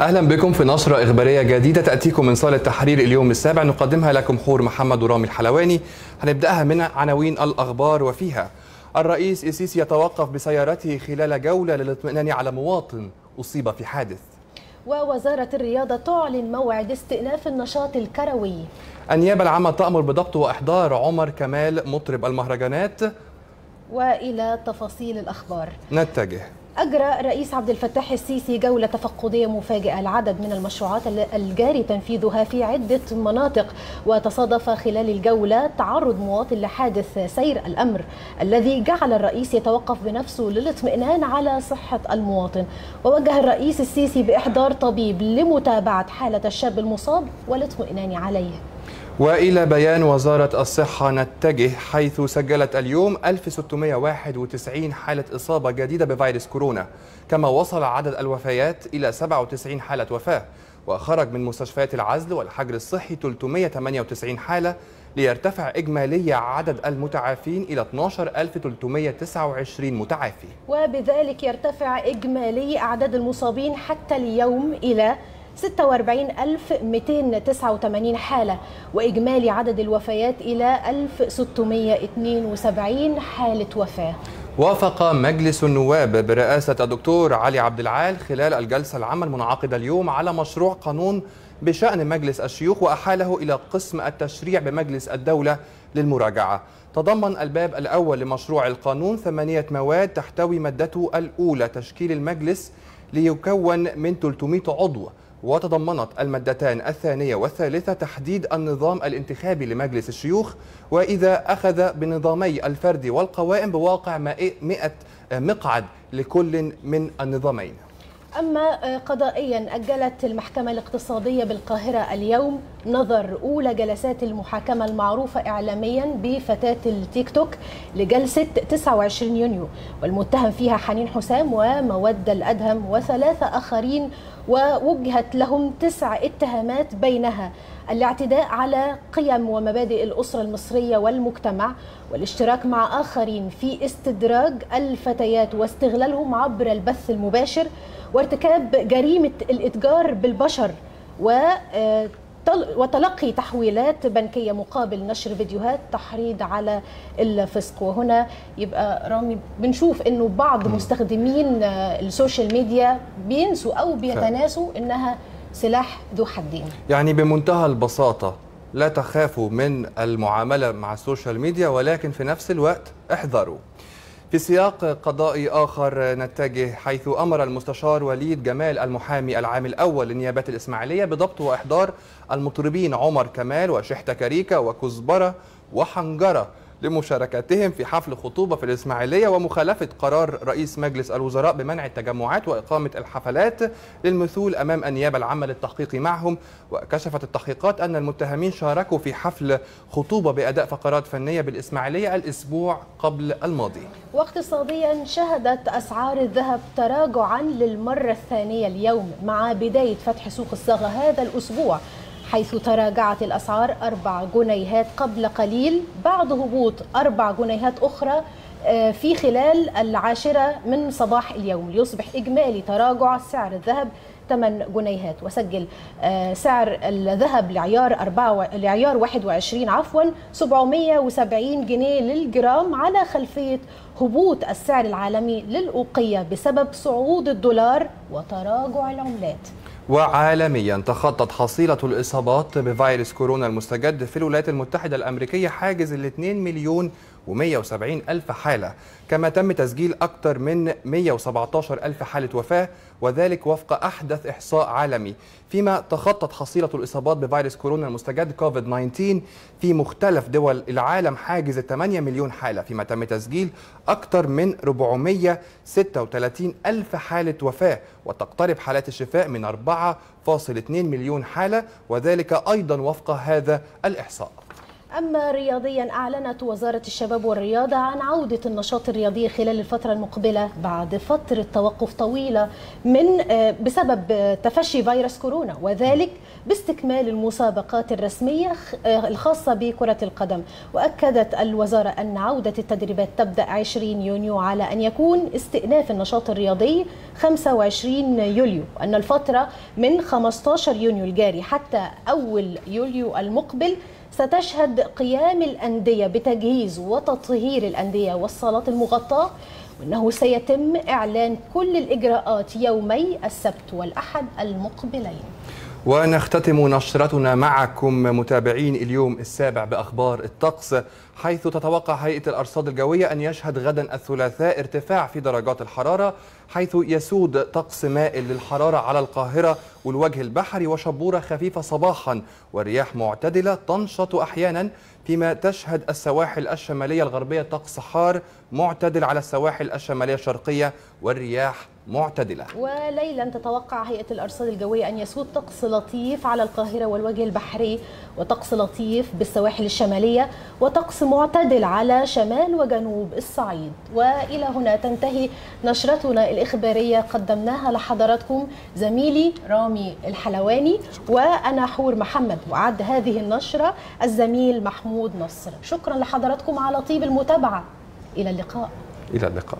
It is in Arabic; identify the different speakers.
Speaker 1: أهلا بكم في نشرة إخبارية جديدة تأتيكم من صالة تحرير اليوم السابع. نقدمها لكم حور محمد ورامي الحلواني. هنبدأها من عناوين الأخبار وفيها الرئيس السيسي يتوقف بسيارته خلال جولة للاطمئنان على مواطن أصيب في حادث.
Speaker 2: ووزارة الرياضة تعلن موعد استئناف النشاط الكروي.
Speaker 1: النيابة العامة تأمر بضبط وإحضار عمر كمال مطرب المهرجانات.
Speaker 2: وإلى تفاصيل الأخبار.
Speaker 1: نتجه.
Speaker 2: أجرى الرئيس عبد الفتاح السيسي جولة تفقدية مفاجئة العدد من المشروعات الجاري تنفيذها في عدة مناطق وتصادف خلال الجولة تعرض مواطن لحادث سير الأمر الذي جعل الرئيس يتوقف بنفسه للاطمئنان على صحة المواطن. ووجه الرئيس السيسي بإحضار طبيب لمتابعة حالة الشاب المصاب والاطمئنان عليه.
Speaker 1: وإلى بيان وزارة الصحة نتجه حيث سجلت اليوم 1691 حالة إصابة جديدة بفيروس كورونا. كما وصل عدد الوفيات إلى 97 حالة وفاة. وخرج من مستشفيات العزل والحجر الصحي 398 حالة ليرتفع إجمالي عدد المتعافين إلى 12329 متعافي.
Speaker 2: وبذلك يرتفع إجمالي أعداد المصابين حتى اليوم إلى 46289 حالة وإجمالي عدد الوفيات إلى 1672 حالة وفاة.
Speaker 1: وافق مجلس النواب برئاسة الدكتور علي عبد العال خلال الجلسة العامة المنعقدة اليوم على مشروع قانون بشأن مجلس الشيوخ وأحاله إلى قسم التشريع بمجلس الدولة للمراجعة. تضمن الباب الأول لمشروع القانون ثمانية مواد تحتوي مادته الأولى تشكيل المجلس ليكون من 300 عضو. وتضمنت المادتان الثانية والثالثة تحديد النظام الانتخابي لمجلس الشيوخ وإذا أخذ بنظامي الفرد والقوائم بواقع 100 مقعد لكل من النظامين.
Speaker 2: أما قضائيا أجلت المحكمة الاقتصادية بالقاهرة اليوم نظر أولى جلسات المحاكمة المعروفة إعلاميا بفتاة التيك توك لجلسة 29 يونيو. والمتهم فيها حنين حسام ومودة الأدهم وثلاثة آخرين ووجهت لهم تسع اتهامات بينها. الاعتداء على قيم ومبادئ الأسرة المصرية والمجتمع والاشتراك مع آخرين في استدراج الفتيات واستغلالهم عبر البث المباشر وارتكاب جريمة الإتجار بالبشر و وتلقي تحويلات بنكية مقابل نشر فيديوهات تحريض على الفسق. وهنا يبقى رامي بنشوف إنه بعض مستخدمين ال social media بينسوا أو بيتناسوا إنها سلاح ذو حدين.
Speaker 1: يعني بمنتهى البساطة لا تخافوا من المعاملة مع ال social media ولكن في نفس الوقت احذروا. في سياق قضائي آخر نتجه حيث أمر المستشار وليد جمال المحامي العام الأول للنيابات الإسماعيلية بضبط وإحضار المطربين عمر كمال وشحتة كاريكا وكزبرة وحنجرة. لمشاركتهم في حفل خطوبة في الإسماعيلية ومخالفة قرار رئيس مجلس الوزراء بمنع التجمعات وإقامة الحفلات للمثول أمام النيابة العامة للتحقيق معهم. وكشفت التحقيقات أن المتهمين شاركوا في حفل خطوبة بأداء فقرات فنية بالإسماعيلية الأسبوع قبل الماضي.
Speaker 2: واقتصاديا شهدت أسعار الذهب تراجعا للمرة الثانية اليوم مع بداية فتح سوق الصاغة هذا الأسبوع. حيث تراجعت الأسعار أربع جنيهات قبل قليل بعد هبوط أربع جنيهات أخرى في خلال العاشرة من صباح اليوم. ليصبح إجمالي تراجع سعر الذهب 8 جنيهات. وسجل سعر الذهب لعيار 4 لعيار 21 عفوا 770 جنيه للجرام على خلفية هبوط السعر العالمي للأوقية بسبب صعود الدولار وتراجع العملات.
Speaker 1: وعالميا تخطت حصيلة الإصابات بفيروس كورونا المستجد في الولايات المتحدة الأمريكية حاجز ال 2 مليون و170 ألف حالة كما تم تسجيل أكثر من 117 ألف حالة وفاة وذلك وفق أحدث إحصاء عالمي. فيما تخطت حصيلة الإصابات بفيروس كورونا المستجد كوفيد 19 في مختلف دول العالم حاجز 8 مليون حالة فيما تم تسجيل أكثر من 436 ألف حالة وفاة وتقترب حالات الشفاء من 4.2 مليون حالة وذلك أيضا وفق هذا الإحصاء.
Speaker 2: أما رياضيا أعلنت وزارة الشباب والرياضة عن عودة النشاط الرياضي خلال الفترة المقبلة بعد فترة توقف طويلة من بسبب تفشي فيروس كورونا وذلك باستكمال المسابقات الرسمية الخاصة بكرة القدم. وأكدت الوزارة أن عودة التدريبات تبدأ 20 يونيو على أن يكون استئناف النشاط الرياضي 25 يوليو وأن الفترة من 15 يونيو الجاري حتى أول يوليو المقبل ستشهد قيام الأندية بتجهيز وتطهير الأندية والصالات المغطاة وأنه سيتم إعلان كل الإجراءات يومي السبت والأحد المقبلين.
Speaker 1: ونختتم نشرتنا معكم متابعين اليوم السابع بأخبار الطقس حيث تتوقع هيئة الأرصاد الجوية أن يشهد غدا الثلاثاء ارتفاع في درجات الحرارة حيث يسود طقس مائل للحرارة على القاهرة والوجه البحري وشبورة خفيفة صباحا ورياح معتدلة تنشط أحيانا فيما تشهد السواحل الشمالية الغربية طقس حار معتدل على السواحل الشمالية الشرقية والرياح معتدلة.
Speaker 2: وليلا تتوقع هيئة الأرصاد الجوية أن يسود طقس لطيف على القاهرة والوجه البحري وطقس لطيف بالسواحل الشمالية وطقس معتدل على شمال وجنوب الصعيد. وإلى هنا تنتهي نشرتنا الإخبارية. قدمناها لحضراتكم زميلي رامي الحلواني وأنا حور محمد. وعد هذه النشرة الزميل محمود نصر. شكرا لحضراتكم على طيب المتابعة. إلى اللقاء.
Speaker 1: إلى اللقاء.